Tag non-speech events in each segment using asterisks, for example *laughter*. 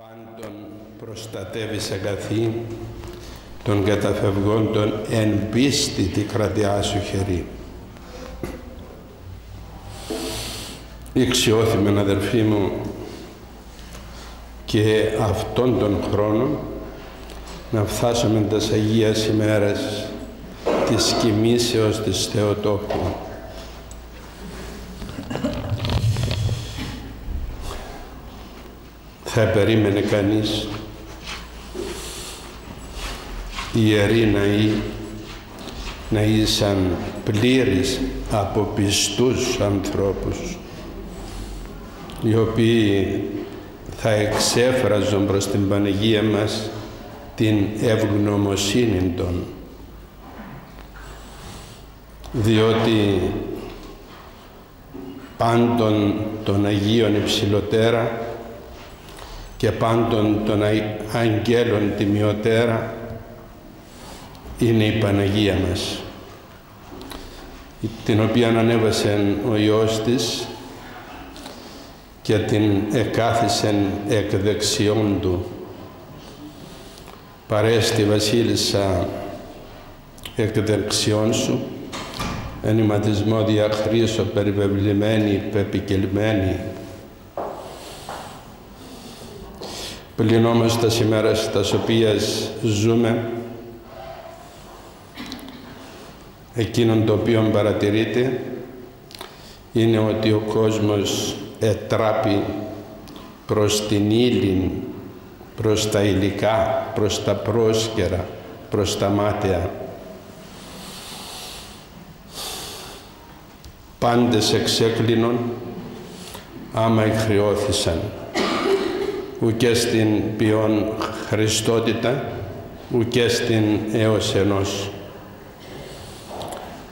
Πάντων προστατεύεις αγαθή των καταφευγόντων εν πίστη τη κρατειά σου χερί. Ηξιώθημεν αδερφοί μου και αυτόν τον χρόνο να φτάσουμε τα Αγίας ημέρες της κοιμήσεως της Θεοτόκου. Θα περίμενε κανείς. Οι ιεροί ναοί να ήσαν πλήρεις από πιστούς ανθρώπους οι οποίοι θα εξέφραζαν προς την Παναγία μας την ευγνωμοσύνη των. Διότι πάντων των Αγίων υψηλοτέρα και πάντων των αγγέλων τιμιωτέρα είναι η Παναγία μας την οποία ανέβασε ο Υιός της και την εκάθισεν εκ δεξιών του. Παρέστη βασίλισσα εκ δεξιών σου ενηματισμό διαχρήσω περιβεβλημένη, πεπικελμένη πλην όμως τα σήμερα στα οποίες ζούμε εκείνον το οποίο παρατηρείται είναι ότι ο κόσμος ετράπει προς την ύλη, προς τα υλικά, προς τα πρόσκαιρα, προς τα μάτια. Πάντες εξέκλεινον άμα εκχριώθησαν ουκέ στην ποιόν Χριστότητα, ουκέ στην έως ενός.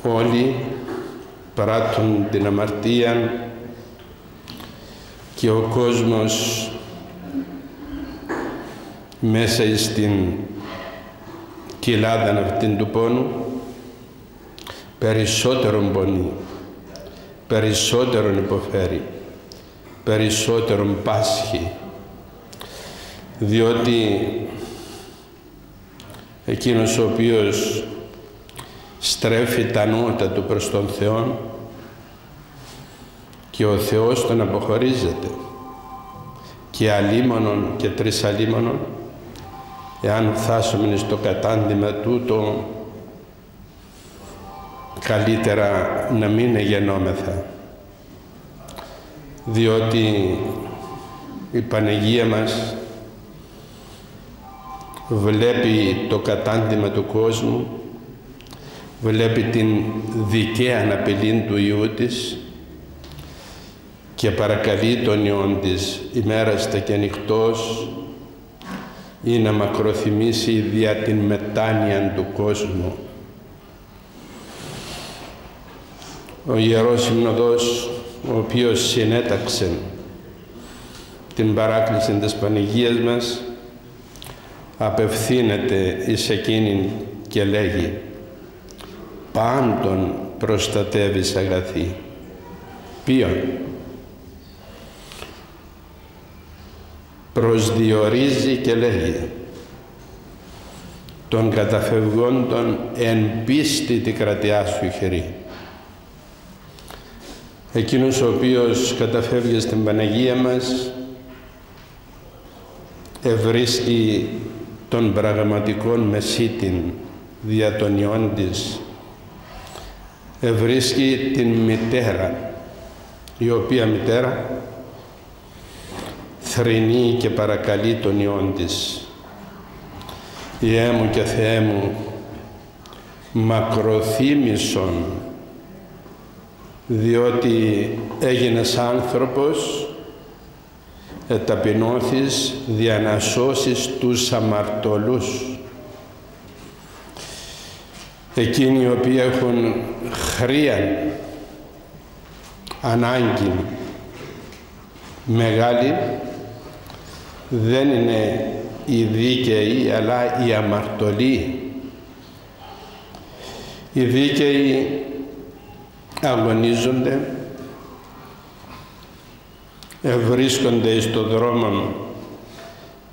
Όλοι πράττουν την αμαρτία και ο κόσμος μέσα στην κοιλάδα αυτήν του πόνου περισσότερον πονεί, περισσότερον υποφέρει, περισσότερον πάσχει διότι εκείνος ο οποίος στρέφει τα νότα του προς τον Θεό και ο Θεός τον αποχωρίζεται. Και αλίμονον και τρισαλίμονον εάν φτάσουμε στο κατάντημα τούτο καλύτερα να μην γεννόμεθα διότι η Παναγία μας βλέπει το κατάντημα του κόσμου, βλέπει την δικαία απειλή του Υιού της και παρακαλεί τον Υιόν της ημέραστα και νυχτός ή να μακροθυμήσει δια την μετάνοια του κόσμου. Ο Ιερός Συνοδός, ο οποίος συνέταξε την παράκληση της Πανηγίας μας, απευθύνεται εις εκείνην και λέγει «Πάντων προστατεύεις αγαθή». Ποιον; Προσδιορίζει και λέγει «Τον καταφευγόντων εν πίστη τη κρατειά σου χερί». Εκείνος ο οποίος καταφεύγει στην Παναγία μας ευρίσκει των πραγματικών μεσίτην δια των ιών της. Ευρίσκει την μητέρα η οποία μητέρα θρηνεί και παρακαλεί τον ιών της. Ιέ μου και Θεέ μου μακροθύμησον διότι έγινες άνθρωπος εταπεινώθης δια να σώσεις τους αμαρτωλούς. Εκείνοι οι οποίοι έχουν χρίαν ανάγκη μεγάλη δεν είναι οι δίκαιοι αλλά οι αμαρτωλοί. Οι δίκαιοι αγωνίζονται ευρίσκονται στο δρόμο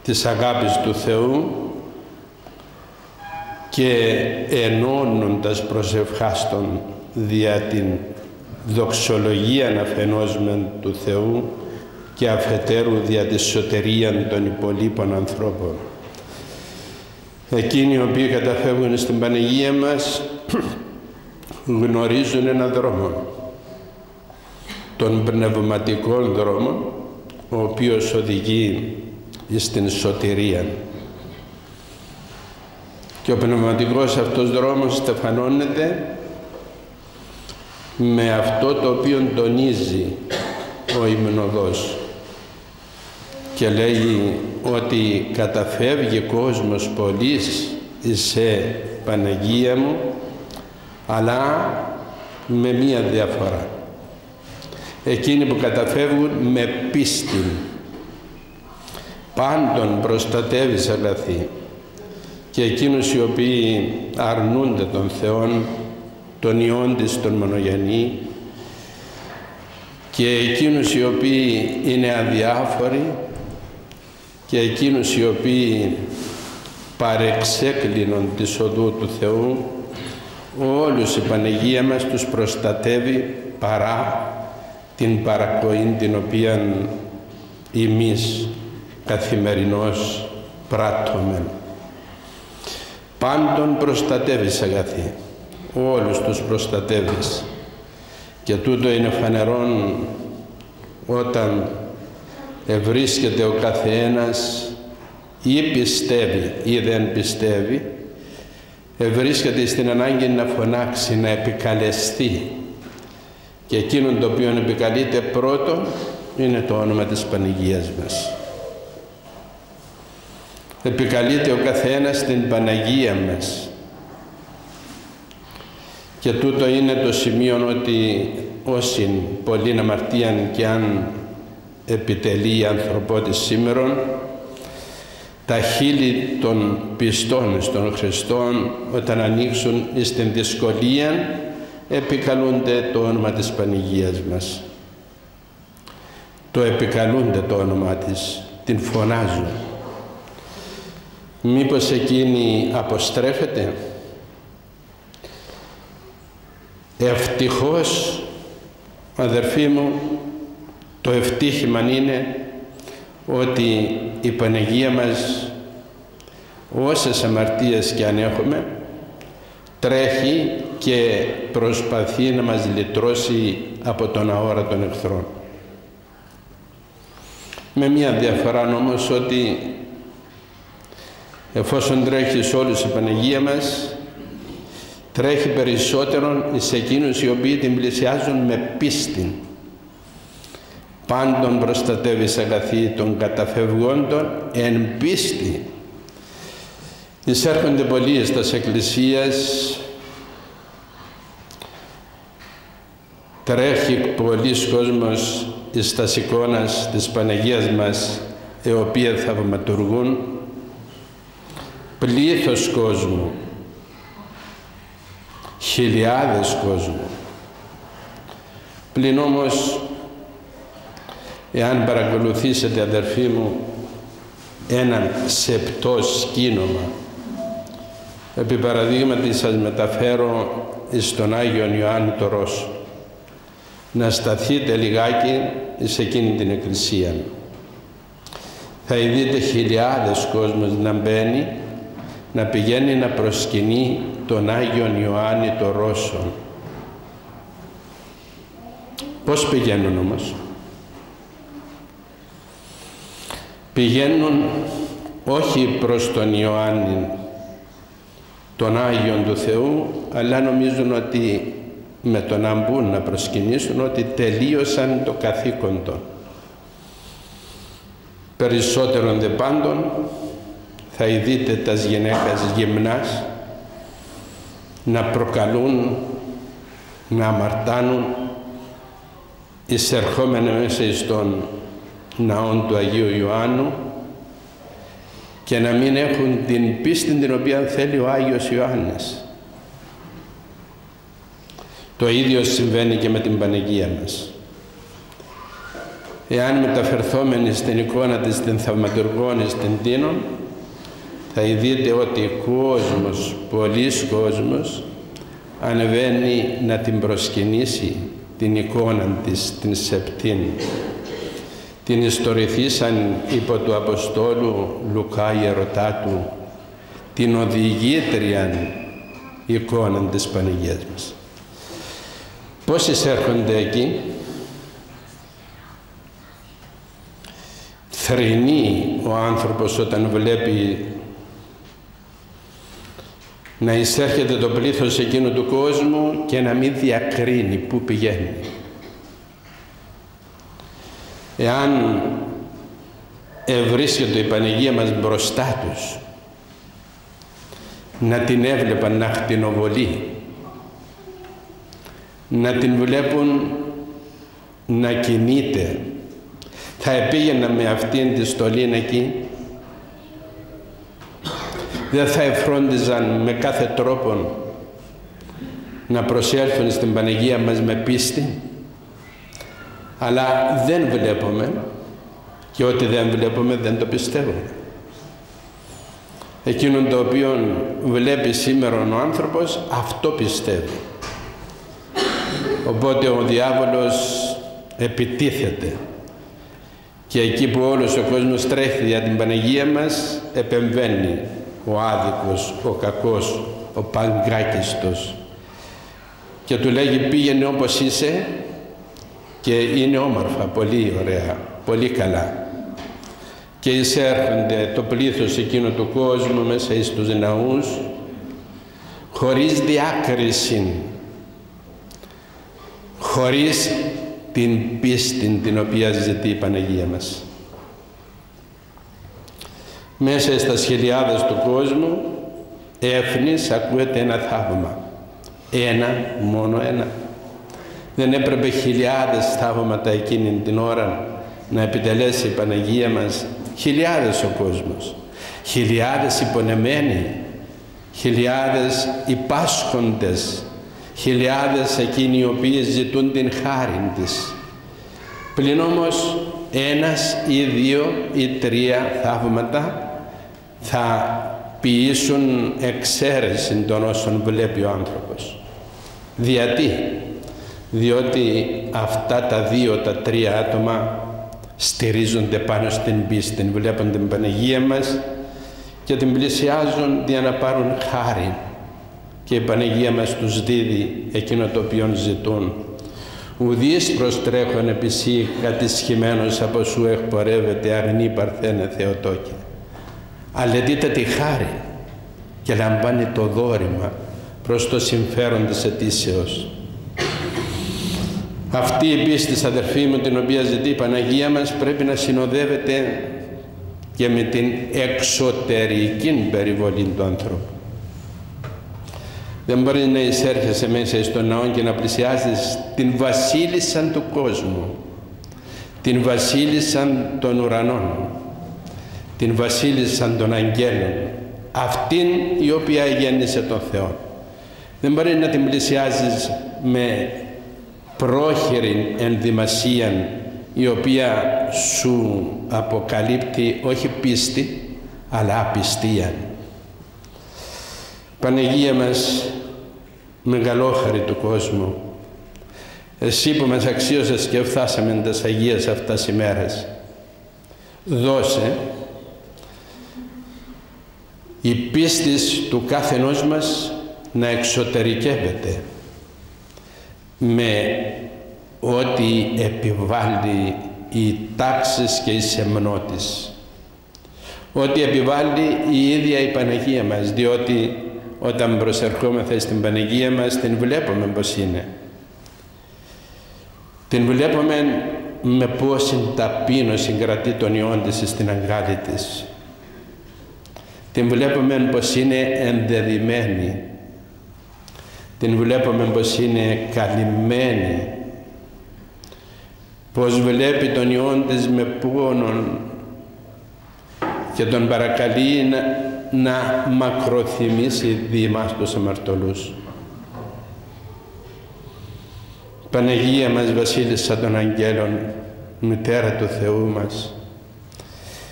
της αγάπης του Θεού και ενώνοντας προσευχάστον δια την δοξολογία αφενός του Θεού και αφετέρου δια της σωτερία των υπολείπων ανθρώπων. Εκείνοι οι οποίοι καταφεύγουν στην Παναγία μας *clears throat* γνωρίζουν έναν δρόμο, τον πνευματικό δρόμο, ο οποίος οδηγεί στην σωτηρία. Και ο πνευματικός αυτός δρόμος στεφανώνεται με αυτό το οποίο τονίζει ο υμνοδός και λέγει ότι καταφεύγει κόσμος πολλής σε Παναγία μου αλλά με μία διαφορά εκείνοι που καταφεύγουν με πίστη. Πάντων προστατεύει αγαθή και εκείνους οι οποίοι αρνούνται τον Θεόν τον Υιόν της τον Μονογενή και εκείνους οι οποίοι είναι αδιάφοροι και εκείνους οι οποίοι παρεξέκλεινον της οδού του Θεού όλους η Παναγία μας τους προστατεύει παρά την παρακοή την οποία εμείς καθημερινώς πράττουμε. Πάντων προστατεύεις αγαθή, όλους τους προστατεύεις. Και τούτο είναι φανερόν όταν ευρίσκεται ο καθένας ή πιστεύει ή δεν πιστεύει ευρίσκεται στην ανάγκη να φωνάξει, να επικαλεστεί και εκείνο το οποίο επικαλείται πρώτο είναι το όνομα της Παναγίας μας. Επικαλείται ο καθένας την Παναγία μας και τούτο είναι το σημείο ότι όσοι πολλήν αμαρτίαν και αν επιτελεί η ανθρωπότης σήμερον τα χείλη των πιστών των Χριστών όταν ανοίξουν στην δυσκολία επικαλούνται το όνομα της Πανηγίας μας. Το επικαλούνται το όνομα της, την φωνάζουν. Μήπως εκείνη αποστρέφεται; Ευτυχώς, αδερφοί μου, το ευτύχημα είναι ότι η Παναγία μας όσες αμαρτίες και αν έχουμε τρέχει και προσπαθεί να μας λυτρώσει από τον αόρατον εχθρό. Με μια διαφορά όμως ότι εφόσον τρέχει σε όλους η Παναγία μας τρέχει περισσότερο σε εκείνους οι οποίοι την πλησιάζουν με πίστη πάντων προστατεύεις αγαθή των καταφευγόντων εν πίστη. Εισέρχονται πολλοί στα εκκλησίας, τρέχει πολλοί κόσμος στα εικόνας της Παναγίας μας, οι οποία θαυματουργούν, πλήθος κόσμου, χιλιάδες κόσμου. Πλην όμως εάν παρακολουθήσετε αδερφοί μου έναν σεπτό σκήνομα επί παραδείγματι σας μεταφέρω στον Άγιον Ιωάννη το Ρώσο να σταθείτε λιγάκι σε εκείνη την εκκλησία. Θα δείτε χιλιάδες κόσμος να μπαίνει να πηγαίνει να προσκυνεί τον Άγιον Ιωάννη το Ρώσο. Πώς πηγαίνουν όμως; Πηγαίνουν όχι προς τον Ιωάννη τον Άγιον του Θεού αλλά νομίζουν ότι με τον να μπουν να προσκυνήσουν ότι τελείωσαν το καθήκον των. Περισσότερον δε πάντων θα ειδείτε τας γυναίκας γυμνάς να προκαλούν, να αμαρτάνουν εισερχόμενα μέσα στον ναών του Αγίου Ιωάννου και να μην έχουν την πίστη την οποία θέλει ο Άγιος Ιωάννης. Το ίδιο συμβαίνει και με την Πανεγία μας. εάν μεταφερθόμενοι στην εικόνα της την θαυματουργών την τίνων θα δείτε ότι κόσμος, πολλής κόσμος ανεβαίνει να την προσκυνήσει την εικόνα της, την Σεπτήν. Την ιστορηθήσαν υπό του Αποστόλου Λουκά Ιερωτάτου την οδηγήτρια εικόνα της Παναγίας μας. Πώς εισέρχονται εκεί, θρηνεί ο άνθρωπος όταν βλέπει να εισέρχεται το πλήθος εκείνου του κόσμου και να μην διακρίνει πού πηγαίνει. Εάν ευρίσκεται η Παναγία μας μπροστά τους, να την έβλεπαν να χτινοβολεί, να την βλέπουν να κινείται. Θα επήγαινα με αυτήν τη στολή εκεί δεν θα εφρόντιζαν με κάθε τρόπο να προσέλθουν στην Παναγία μας με πίστη αλλά δεν βλέπουμε και ό,τι δεν βλέπουμε δεν το πιστεύουμε. Εκείνο το οποίο βλέπει σήμερα ο άνθρωπος αυτό πιστεύει. Οπότε ο διάβολος επιτίθεται. Και εκεί που όλος ο κόσμος τρέχει για την Παναγία μας επεμβαίνει ο άδικος, ο κακός, ο παγκάκιστος και του λέγει πήγαινε όπως είσαι και είναι όμορφα, πολύ ωραία, πολύ καλά και εισέρχονται το πλήθος εκείνο του κόσμου μέσα στους ναούς χωρίς διάκριση χωρίς την πίστη την οποία ζητεί η Παναγία μας μέσα στα χιλιάδες του κόσμου έφνης ακούεται ένα θαύμα. Ένα, μόνο ένα. Δεν έπρεπε χιλιάδες θαύματα εκείνη την ώρα να επιτελέσει η Παναγία μας. Χιλιάδες ο κόσμος. Χιλιάδες υπονεμένοι. Χιλιάδες υπάσχοντες. Χιλιάδες εκείνοι οι οποίοι ζητούν την χάρη της. Πλην όμως ένας ή δύο ή τρία θαύματα θα ποιήσουν εξαίρεση των όσων βλέπει ο άνθρωπος. Γιατί, διότι αυτά τα δύο, τα τρία άτομα στηρίζονται πάνω στην πίστη, βλέπουν την Παναγία μας και την πλησιάζουν για να πάρουν χάρη και η Παναγία μας τους δίδει εκείνο το οποίο ζητούν. Ουδείς προστρέχον επισύ κατησχημένος από σου εκπορεύεται αρνή παρθένε Θεοτόκια αλλά δείτε τη χάρη και λαμβάνει το δόρημα προς το συμφέρον της αιτήσεως. Αυτή η πίστη, αδερφοί μου, την οποία ζητεί η Παναγία μας, πρέπει να συνοδεύεται και με την εξωτερική περιβολή του ανθρώπου. Δεν μπορεί να εισέρχεσαι μέσα στον ναό και να πλησιάζεις την βασίλισσα του κόσμου, την βασίλισσα των ουρανών, την βασίλισσα των αγγέλων, αυτήν η οποία γέννησε τον Θεό. Δεν μπορεί να την πλησιάζεις με πρόχειρη ενδυμασία η οποία σου αποκαλύπτει όχι πίστη αλλά απιστία. Πανεγία μας μεγαλόχαρη του κόσμου εσύ που μας αξίωσες και φτάσαμε τις Αγίες αυτές ημέρες δώσε η πίστη του καθενός μας να εξωτερικεύεται με ό,τι επιβάλλει η τάξης και η σεμνότης. Ό,τι επιβάλλει η ίδια η Παναγία μας, διότι όταν προσερχόμεθα στην Παναγία μας την βλέπουμε πως είναι. Την βλέπουμε με πόση ταπείνωση κρατεί τον ιόν της στην αγκάλη της την βλέπουμε πως είναι ενδεδειμένη. Την βλέπουμε πως είναι καλυμμένη. Πως βλέπει τον Υιόν της με πόνον και τον παρακαλεί να, να μακροθυμήσει δήμας τους αμαρτωλούς. Παναγία μας Βασίλισσα των Αγγέλων, μητέρα του Θεού μας,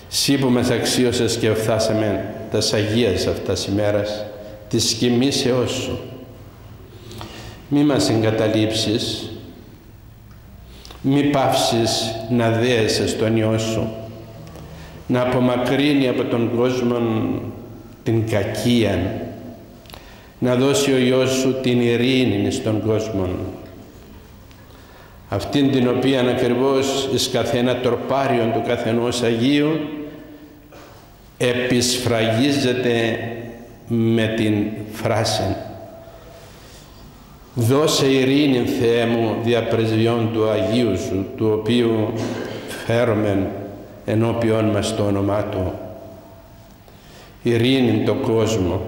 Συ που μας αξίωσες και φτάσαμε τα Αγίας αυτάς ημέρας, της κοιμήσεώς Σου. Μη μας εγκαταλείψεις, μη πάυσεις να δέεσαι στον Υιό Σου, να απομακρύνει από τον κόσμο την κακία, να δώσει ο Υιός Σου την ειρήνη στον κόσμο, αυτήν την οποία ακριβώς εις καθένα τροπάριον του καθενός Αγίου επισφραγίζεται με την φράση «Δώσε ειρήνη, Θεέ μου, δια πρεσβειών του Αγίου Σου, του οποίου φέρουμε ενώπιον μας το όνομά Του. Ειρήνη το κόσμο.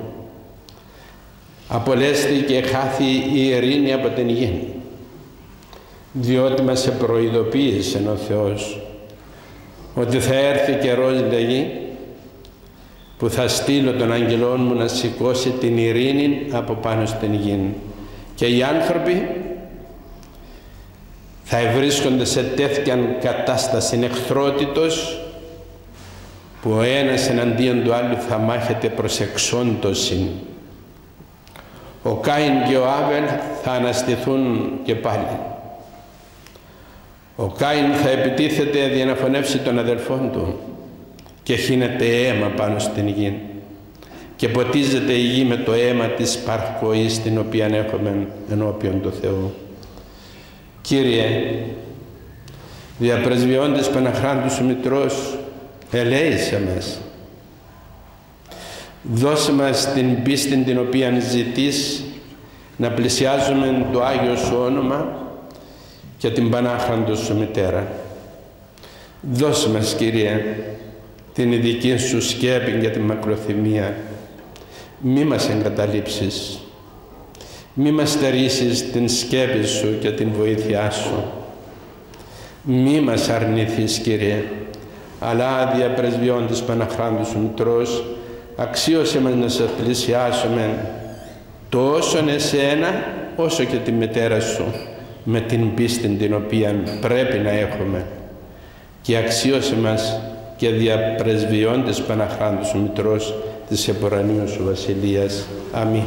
Απολέστηκε χάθη η ειρήνη από την γη, διότι μας προειδοποίησε ο Θεός ότι θα έρθει καιρός λέγει που θα στείλω τον αγγελόν μου να σηκώσει την ειρήνη από πάνω στην γη. Και οι άνθρωποι θα βρίσκονται σε τέτοια κατάσταση εχθρότητος που ο ένας εναντίον του άλλου θα μάχεται προς εξόντωση. Ο Κάιν και ο Άβελ θα αναστηθούν και πάλι. Ο Κάιν θα επιτίθεται για να φωνεύσει τον αδελφόν του και χύνεται αίμα πάνω στην γη και ποτίζεται η γη με το αίμα της παρκοής την οποία έχουμε ενώπιον του Θεού. Κύριε, διαπρεσβειώντες Παναχράντους σου Μητρός, ελέησε μας. Δώσε μας την πίστη την οποία ζητείς να πλησιάζουμε το Άγιο Σου όνομα και την Πανάχραντο Σου Μητέρα. Δώσε μας Κύριε την ειδική σου σκέπη για τη μακροθυμία. Μη μας εγκαταλείψεις. Μη μας στερήσεις την σκέπη σου και την βοήθειά σου. Μη μας αρνηθείς, Κύριε, αλλά άδεια της Παναχράντου σου Μητρός, αξίωσε μας να σε πλησιάσουμε τόσο εσένα όσο και τη μητέρα σου με την πίστη την οποία πρέπει να έχουμε και αξίωσε μας και δια πρεσβειών της Παναχράντου Μητρός της Επορανίου σου Βασιλείας. Αμήν.